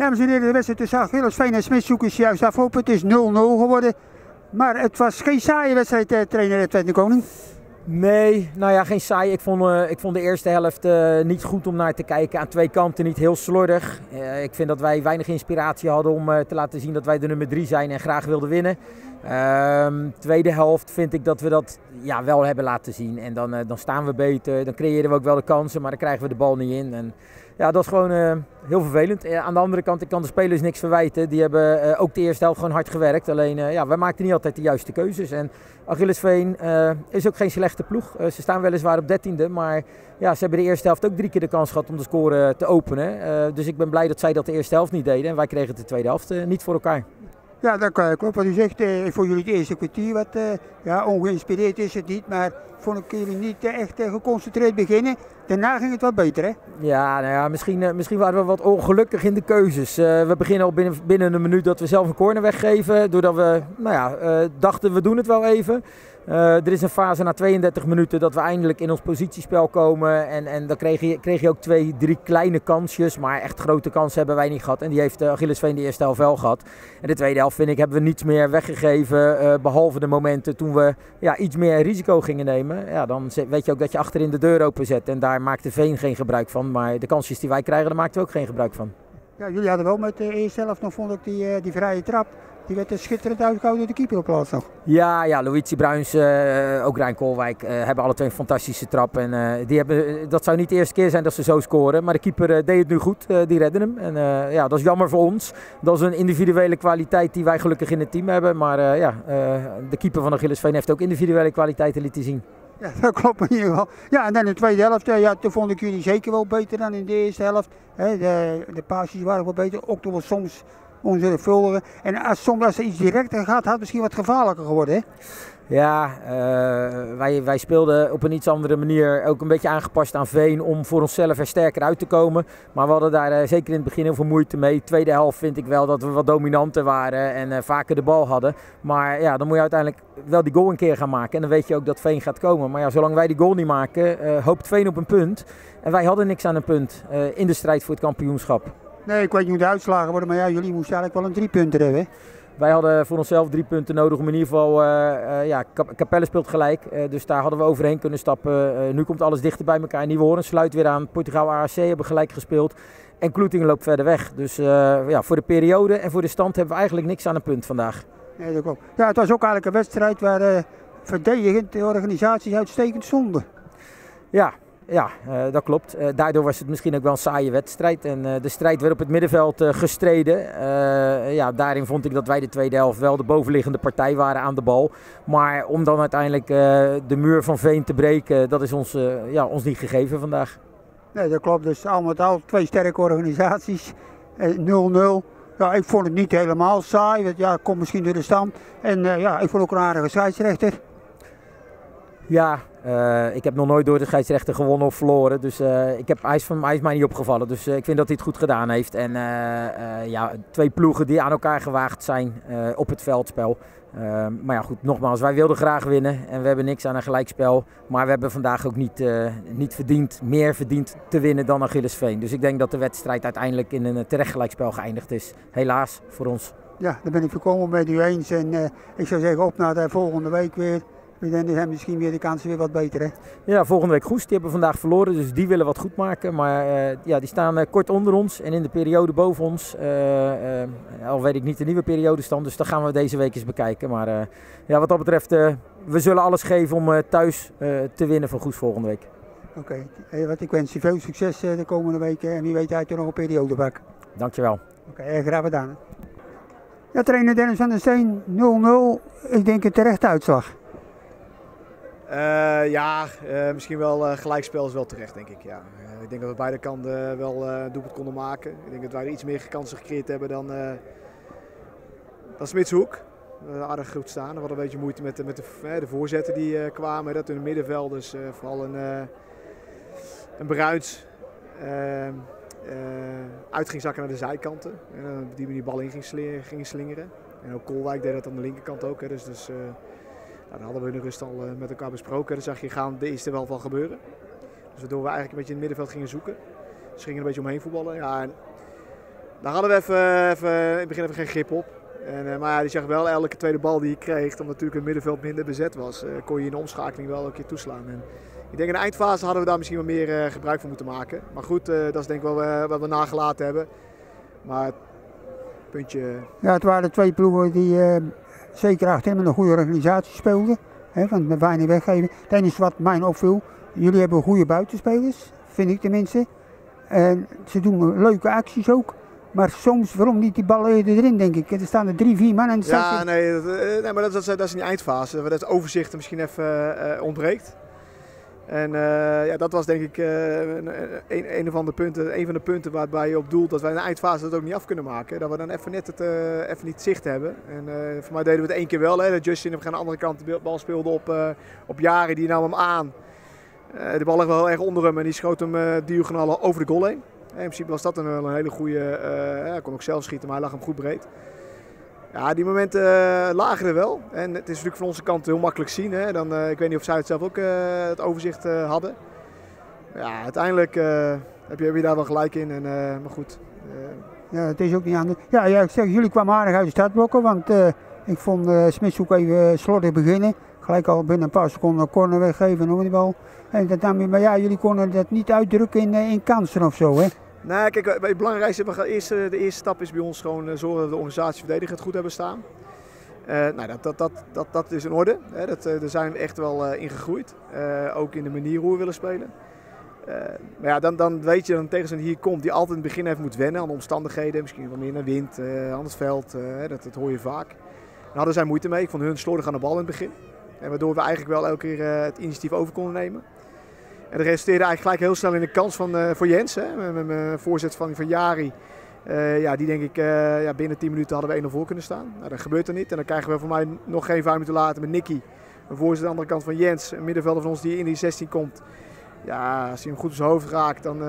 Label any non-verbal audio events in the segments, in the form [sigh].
Dames en heren, de wedstrijd tussen Achilles en Smitshoek is juist afgelopen. Het is 0-0 geworden. Maar het was geen saaie wedstrijd, eh, trainer de Koning. Nee, nou ja, geen saai. Ik vond, uh, ik vond de eerste helft uh, niet goed om naar te kijken. Aan twee kanten niet heel slordig. Ik vind dat wij weinig inspiratie hadden om te laten zien dat wij de nummer drie zijn en graag wilden winnen. Ehm, tweede helft vind ik dat we dat ja, wel hebben laten zien. En dan, dan staan we beter, dan creëren we ook wel de kansen, maar dan krijgen we de bal niet in. En, ja, dat is gewoon heel vervelend. aan de andere kant, ik kan de spelers niks verwijten. Die hebben ook de eerste helft gewoon hard gewerkt. Alleen, ja, wij maakten niet altijd de juiste keuzes. En Achillesveen is ook geen slechte ploeg. Ze staan weliswaar op dertiende, maar ja, ze hebben de eerste helft ook drie keer de kans gehad om de score te openen. Dus ik ben blij dat zij dat de eerste helft niet deden en wij kregen de tweede helft niet voor elkaar. Ja, dat klopt wat u zegt. voor jullie het eerste kwartier wat ja, ongeïnspireerd is het niet, maar vond ik jullie niet echt geconcentreerd beginnen. Daarna ging het wat beter, hè? Ja, nou ja misschien, misschien waren we wat ongelukkig in de keuzes. we beginnen al binnen, binnen een minuut dat we zelf een corner weggeven. Doordat we nou ja, dachten we doen het wel even. Uh, er is een fase na 32 minuten dat we eindelijk in ons positiespel komen. En, en dan kreeg je, kreeg je ook twee, drie kleine kansjes. Maar echt grote kansen hebben wij niet gehad. En die heeft uh, Achillesveen de eerste helft wel gehad. En de tweede helft, vind ik, hebben we niets meer weggegeven. Uh, behalve de momenten toen we ja, iets meer risico gingen nemen. Ja, dan weet je ook dat je achterin de deur openzet. En daar maakte Veen geen gebruik van. Maar de kansjes die wij krijgen, daar maakten we ook geen gebruik van. Ja, jullie hadden wel met de eerste helft nog, vond ik, die, die vrije trap. Die werd er schitterend uitgehouden door de keeper op plaats nog. Ja, ja Luigi Bruins, uh, ook Rijn Koolwijk, uh, hebben alle twee een fantastische trap. En, uh, die hebben, dat zou niet de eerste keer zijn dat ze zo scoren. Maar de keeper deed het nu goed, die redde hem. En ja, dat is jammer voor ons. Dat is een individuele kwaliteit die wij gelukkig in het team hebben. Maar ja, de keeper van Achillesveen heeft ook individuele kwaliteiten lieten zien. Ja, dat [laughs] klopt in ieder geval. Ja, en dan in de tweede helft, ja, toen vond ik jullie zeker wel beter dan in de eerste helft. de, de paasjes waren wel beter, ook toen wel soms onzorgvuldiger. En als soms als er iets directer gaat, had het misschien wat gevaarlijker geworden. Hè? Ja, uh, wij, wij speelden op een iets andere manier, ook een beetje aangepast aan Veen om voor onszelf er sterker uit te komen. Maar we hadden daar uh, zeker in het begin heel veel moeite mee. Tweede helft vind ik wel dat we wat dominanter waren en uh, vaker de bal hadden. Maar ja, dan moet je uiteindelijk wel die goal een keer gaan maken en dan weet je ook dat Veen gaat komen. Maar ja, zolang wij die goal niet maken, hoopt Veen op een punt. En wij hadden niks aan een punt in de strijd voor het kampioenschap. Nee, ik weet niet hoe de uitslagen worden, maar ja, jullie moesten eigenlijk wel een drie punten hebben. Wij hadden voor onszelf drie punten nodig om in ieder geval, uh, ja, Capelle speelt gelijk, uh, dus daar hadden we overheen kunnen stappen. nu komt alles dichter bij elkaar. Nieuwe Hoorn sluit weer aan, Portugal ARC hebben gelijk gespeeld en Kloeting loopt verder weg. Dus ja, voor de periode en voor de stand hebben we eigenlijk niks aan een punt vandaag. Nee, dat klopt. Ja, het was ook eigenlijk een wedstrijd waar verdedigend de organisaties uitstekend stonden. Ja, ja, uh, dat klopt. Uh, daardoor was het misschien ook wel een saaie wedstrijd. En uh, de strijd werd op het middenveld gestreden. ja, daarin vond ik dat wij de tweede helft wel de bovenliggende partij waren aan de bal. Maar om dan uiteindelijk de muur van Veen te breken, dat is ons, ja, ons niet gegeven vandaag. Nee, dat klopt. Dus allemaal met al twee sterke organisaties. 0-0. Ja, ik vond het niet helemaal saai. Want, ja, komt misschien door de stand. En ja, ik vond ook een aardige scheidsrechter. Ja, uh, ik heb nog nooit door de scheidsrechter gewonnen of verloren. Dus uh, ik heb, hij, is van, hij is mij niet opgevallen. Dus uh, ik vind dat hij het goed gedaan heeft. En ja, twee ploegen die aan elkaar gewaagd zijn op het veldspel. maar ja, goed, nogmaals, wij wilden graag winnen. En we hebben niks aan een gelijkspel. Maar we hebben vandaag ook niet, niet verdiend, meer verdiend te winnen dan Achillesveen. Dus ik denk dat de wedstrijd uiteindelijk in een terecht gelijkspel geëindigd is. Helaas voor ons. Ja, daar ben ik voorkomen met u eens. En ik zou zeggen, op naar de volgende week weer. Dan zijn misschien weer de kansen weer wat beter. Hè? Ja, volgende week Goes. Die hebben vandaag verloren, dus die willen wat goed maken. Maar uh, ja, die staan uh, kort onder ons en in de periode boven ons. Uh, al weet ik niet de nieuwe periode stand, dus dat gaan we deze week eens bekijken. Maar ja, wat dat betreft, we zullen alles geven om thuis te winnen van Goes volgende week. Oké, okay. wat ik wens je veel succes de komende weken en wie weet uit er nog een periode bak. Dankjewel. Oké, okay, graag gedaan. Ja, trainer Dennis van der Steen, 0-0. Ik denk een terechte uitslag. Uh, ja, uh, misschien wel uh, gelijkspel is wel terecht, denk ik. Ja. ik denk dat we beide kanten wel uh, doelpunt konden maken. Ik denk dat wij er iets meer kansen gecreëerd hebben dan, dan Smitshoek. aardig goed staan. We hadden een beetje moeite met, met de, voorzetten die kwamen. Dat in het middenveld, vooral een, een Bruins uit ging zakken naar de zijkanten. En die manier bal in ging, ging slingeren. En ook Kolwijk deed dat aan de linkerkant ook. Hè, dus, dus nou, hadden we in de rust al uh, met elkaar besproken. Daar zag je gaan, de eerste wel van gebeuren. Dus waardoor we eigenlijk een beetje in het middenveld gingen zoeken. Ze gingen een beetje omheen voetballen. Ja, en daar hadden we even, even in het begin even geen grip op. En, maar ja, die zag wel elke tweede bal die je kreeg, omdat natuurlijk het middenveld minder bezet was, kon je in de omschakeling wel een keer toeslaan. En ik denk in de eindfase hadden we daar misschien wat meer gebruik van moeten maken. Maar goed, dat is denk ik wel wat we nagelaten hebben. Maar puntje... Ja, het waren twee ploegen die zeker achterin met een goede organisatie speelden. Hè, want met weinig weggeven. Het enige wat mij opviel, jullie hebben goede buitenspelers, vind ik tenminste. En ze doen leuke acties ook. Maar soms, waarom niet die ballen erin, denk ik. Er staan er drie, vier man en Ja, nee, dat, nee, maar dat, dat, dat is in die eindfase. Dat het overzicht misschien even uh, ontbreekt. En uh, ja, dat was denk ik uh, een, een, van de punten, een van de punten waarbij je op doelt dat wij in de eindfase het ook niet af kunnen maken. Dat we dan even net het even niet zicht hebben. En voor mij deden we het één keer wel. Hè, dat Justin aan de andere kant de bal speelde op, op Jari, die nam hem aan. de bal lag wel heel erg onder hem en die schoot hem diagonaal over de goal heen. in principe was dat een, een hele goede, hij kon ook zelf schieten, maar hij lag hem goed breed. Ja, die momenten uh, lagen er wel. En het is natuurlijk van onze kant heel makkelijk zien. Hè. Dan, uh, ik weet niet of zij het zelf ook uh, het overzicht hadden. Ja, uiteindelijk heb, je, heb je daar wel gelijk in. En, maar goed. ja, het is ook niet anders. Ja, ja, ik zeg, jullie kwamen aardig uit de startblokken. Want ik vond uh, ook even slordig beginnen. Gelijk al binnen een paar seconden corner weggeven en die bal. En dat maar ja, jullie konden dat niet uitdrukken in, in kansen of zo, hè? Nou, kijk, het belangrijkste, de eerste, de eerste stap is bij ons gewoon eh, zorgen dat de organisatie verdedigen het goed hebben staan. Nou, dat, dat, dat, dat, dat is in orde. Hè. Dat, daar zijn we echt wel in gegroeid. ook in de manier hoe we willen spelen. maar ja, dan, dan weet je dat een tegenstander hier komt die altijd in het begin even moet wennen aan de omstandigheden. Misschien wat meer naar wind, aan het veld. dat, dat hoor je vaak. Daar hadden zij moeite mee. Ik vond hun slordig aan de bal in het begin. En waardoor we eigenlijk wel elke keer het initiatief over konden nemen. En dat resulteerde eigenlijk gelijk heel snel in een kans van, uh, voor Jens. Hè, met mijn voorzet van, van Jari. Uh, ja, die denk ik, uh, ja, binnen 10 minuten hadden we 1-0 voor kunnen staan. Nou, dat gebeurt er niet. En dan krijgen we voor mij nog geen 5 minuten later met Nicky. Een voorzet aan de andere kant van Jens. Een middenvelder van ons die in die 16 komt. Ja, als hij hem goed op zijn hoofd raakt, dan, wat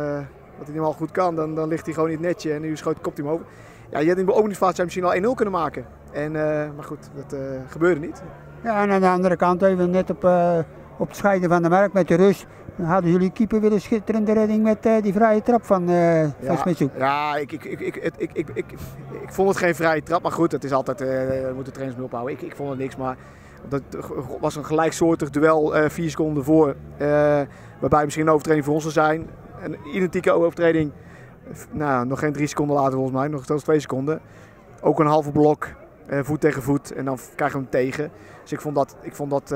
hij helemaal goed kan, dan, dan ligt hij gewoon in het netje. En nu schoot kopt hij hem over. Ja, je had in de openingsfase misschien al 1-0 kunnen maken. En, maar goed, dat gebeurde niet. Ja, en aan de andere kant even net op, op het scheiden van de markt met de rust hadden jullie keeper weer een schitterende redding met uh, die vrije trap van, uh, van Smitshoek? Ja, ik, ik, ik, ik, ik, ik, ik, ik, ik, vond het geen vrije trap. Maar goed, het is altijd, uh, we moeten trainers mee ophouden. Ik, ik vond het niks, maar dat was een gelijksoortig duel vier seconden voor. waarbij misschien een overtreding voor ons zou zijn. Een identieke overtreding, nou, nog geen drie seconden later volgens mij, nog zelfs twee seconden. Ook een halve blok, voet tegen voet en dan krijgen we hem tegen. Dus ik vond dat, ik vond dat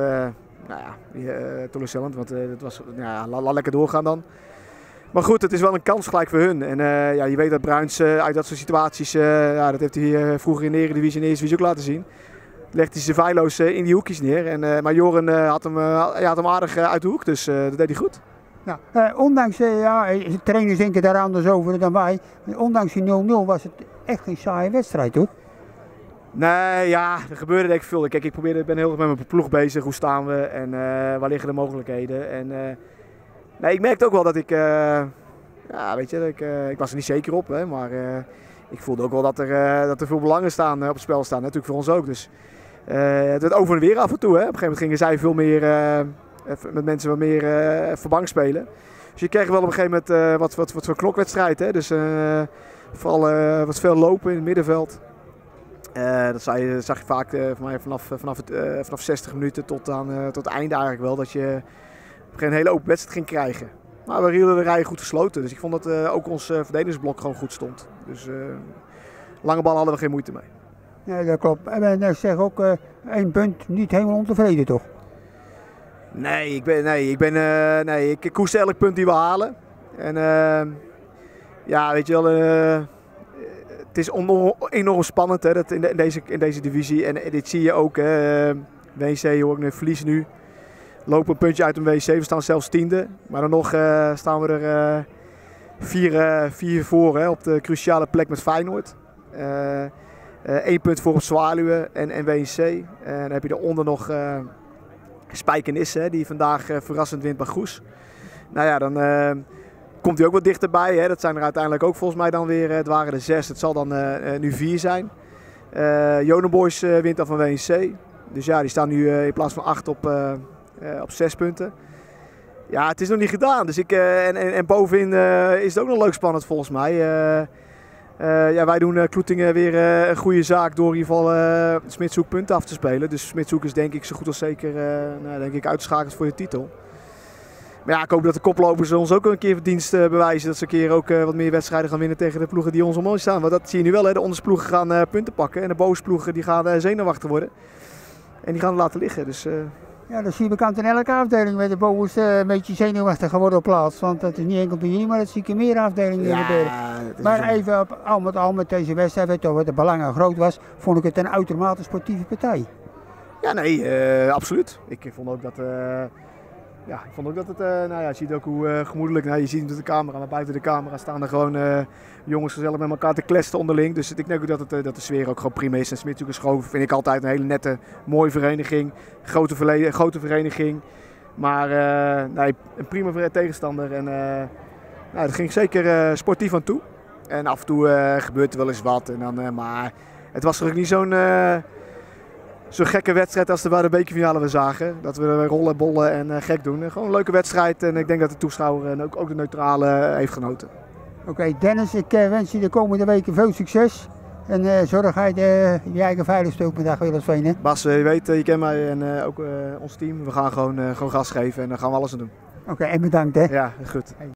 nou ja, uh, teleurstellend. Want uh, het was, ja, laat, lekker doorgaan dan. Maar goed, het is wel een kans gelijk voor hun. En uh, ja, je weet dat Bruins uit dat soort situaties, ja, dat heeft hij vroeger in de Eredivisie en Eerste ook laten zien. Legt hij ze feilloos in die hoekjes neer. En, maar Joren had, hem, ja, had hem aardig uit de hoek, dus dat deed hij goed. Ja, ondanks, ja, trainers denken daar anders over dan wij. Ondanks die 0-0 was het echt een saaie wedstrijd, toch? Nee, ja, er gebeurde denk ik veel. Kijk, ik probeer, ben heel erg met mijn ploeg bezig. Hoe staan we en uh, waar liggen de mogelijkheden? En uh, nee, ik merkte ook wel dat ik, uh, ja, weet je, ik, ik was er niet zeker op, hè, maar ik voelde ook wel dat er, dat er veel belangen staan, op het spel staan. Natuurlijk voor ons ook. Dus het werd over en weer af en toe. Hè. Op een gegeven moment gingen zij veel meer met mensen wat meer verbank spelen. Dus je kreeg wel op een gegeven moment wat, wat, wat voor klokwedstrijd. Hè. Dus vooral wat veel lopen in het middenveld. Uh, dat zag je, zag je vaak uh, voor mij vanaf, eh, vanaf, het, uh, vanaf 60 minuten tot, aan, tot het einde eigenlijk wel. Dat je een hele open wedstrijd ging krijgen. Maar we hielden de rij goed gesloten. Dus ik vond dat ook ons verdedigingsblok gewoon goed stond. Dus lange bal hadden we geen moeite mee. Nee, dat klopt. En ik zeg ook één punt niet helemaal ontevreden toch? Nee, ik ben, nee, ik ben, nee, ik koester elk punt die we halen. En ja, weet je wel het is enorm spannend hè, dat in, deze, in deze divisie. En, dit zie je ook. Hè. WC hoor ik nu verlies nu. Lopen een puntje uit een WC. We staan zelfs tiende. Maar dan nog uh, staan we er uh, vier, uh, vier voor hè, op de cruciale plek met Feyenoord. Eén punt voor op Zwaluwen en, en WC. En dan heb je eronder nog Spijkenisse, die vandaag verrassend wint bij Goes. Nou ja, dan komt hij ook wat dichterbij. Hè. Dat zijn er uiteindelijk ook volgens mij dan weer, eh, het waren er zes, het zal dan uh, nu vier zijn. Jonenboys uh, wint dan van WNC. Dus ja, die staan nu in plaats van acht op, op zes punten. Ja, het is nog niet gedaan. Dus ik, en, en, en bovenin is het ook nog leuk spannend volgens mij. Ja, wij doen uh, Kloetingen weer een goede zaak door in ieder geval Smitshoek punten af te spelen. Dus Smitshoek is denk ik zo goed als zeker nou, denk ik uitschakeld voor de titel. Maar ja, ik hoop dat de koplopers ons ook een keer verdienst bewijzen. Dat ze een keer ook wat meer wedstrijden gaan winnen tegen de ploegen die ons omhoog staan. Want dat zie je nu wel, hè. de ondersploegen gaan punten pakken. En de bovensploegen die gaan zenuwachtig worden. En die gaan het laten liggen. Dus ja, dat zie je bekend in elke afdeling met de bovenste een beetje zenuwachtig geworden op plaats. Want dat is niet enkel bij jullie, maar dat zie ik in meer afdelingen ja, gebeuren. Maar even op, al met al met deze wedstrijd, toch wat de belang groot was, vond ik het een uitermate sportieve partij. Ja, nee, uh, absoluut. Ik vond ook dat... Uh, ja, ik vond ook dat het, uh, nou ja, je ziet ook hoe uh, gemoedelijk, nou, je ziet met de camera, maar buiten de camera staan er gewoon uh, jongens gezellig met elkaar te kletsen onderling. Dus ik denk ook dat, het, dat de sfeer ook gewoon prima is. En Smitshoek is gewoon, vind ik altijd een hele nette, mooie vereniging. Grote, grote vereniging. Maar nee, een prima tegenstander. En nou, het ging zeker sportief aan toe. En af en toe gebeurt er wel eens wat. En dan, maar het was toch niet zo'n zo'n gekke wedstrijd als de bij de bekerfinale we zagen. Dat we rollen, bollen en uh, gek doen. Gewoon een leuke wedstrijd en ik denk dat de toeschouwer en ook, ook de neutrale uh, heeft genoten. Oké Dennis, ik uh, wens je de komende weken veel succes. En zorg uit je eigen veiligste ook met dag Willem Hè? Bas, je weet, je kent mij en ook ons team. We gaan gewoon, gewoon gas geven en dan gaan we alles aan doen. Oké, en bedankt hè. Ja, goed. Hey.